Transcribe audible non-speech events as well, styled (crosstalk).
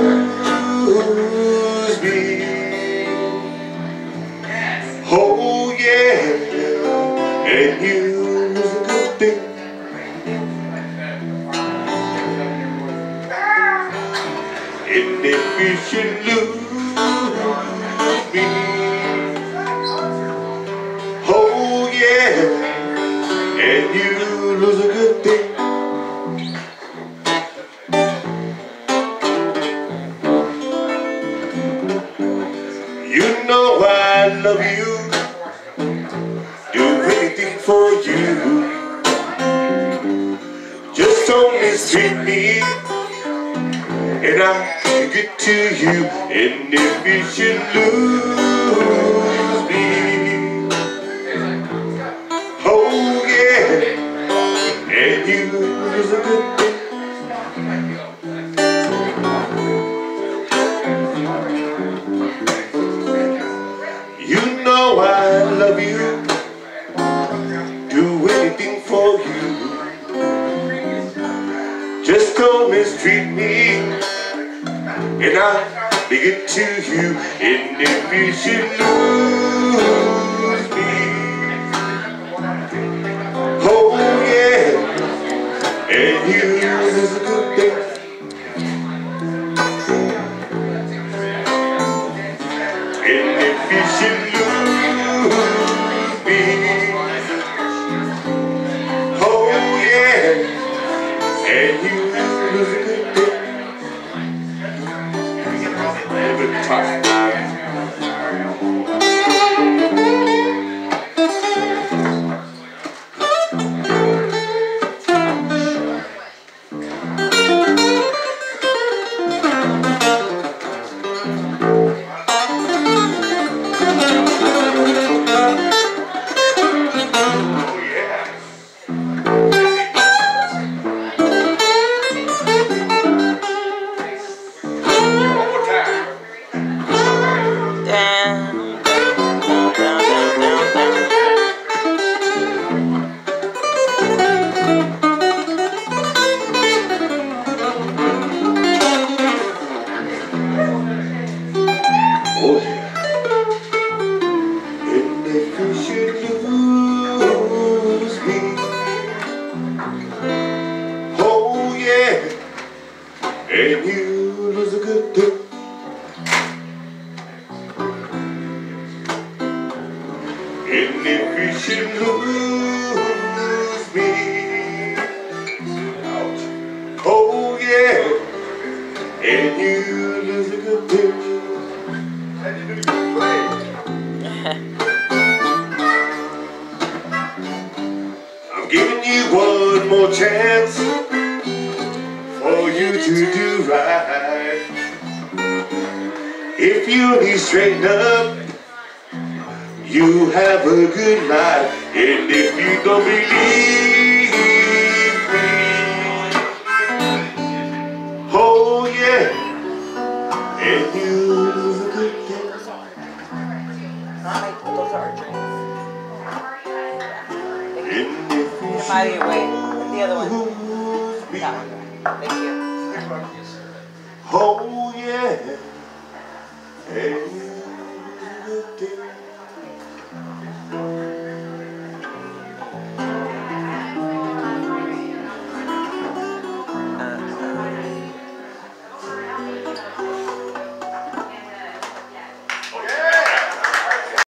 lose me. Oh yeah, and you lose a good thing. And if you should lose me, oh yeah, and you lose a good love you, do anything for you. Just don't mistreat me, and I'll get to you. And if you should lose love you, do anything for you. Just don't mistreat me, and I'll be good to you. And if you should lose me, oh yeah, and you lose a good thing. And if you should tough. Oh yeah, and you lose a good thing. And if you should lose me, ouch, oh yeah, and you lose a good thing. (laughs) more chance for you to do right. If you be straighten up, you have a good life. And if you don't believe me, oh yeah, and you lose a good thing. Those are drinks. Come out way. The other one. That one. Thank you. Oh yeah, and